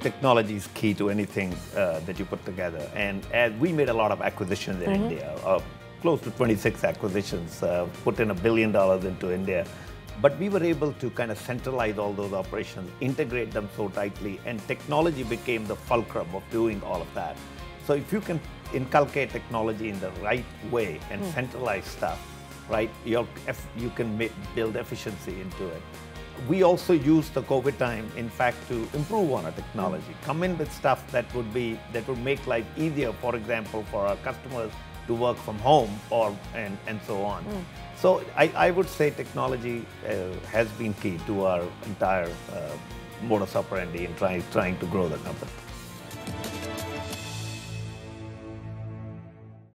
technology is key to anything uh, that you put together. And as we made a lot of acquisitions in India, uh, close to 26 acquisitions, uh, put in a billion dollars into India. But we were able to kind of centralize all those operations, integrate them so tightly, and technology became the fulcrum of doing all of that. So if you can inculcate technology in the right way and centralize stuff, right, you can make, build efficiency into it. We also use the COVID time, in fact, to improve on our technology. Come in with stuff that would be that would make life easier. For example, for our customers to work from home or and, and so on. So I, I would say technology uh, has been key to our entire uh, modus operandi in trying trying to grow the company.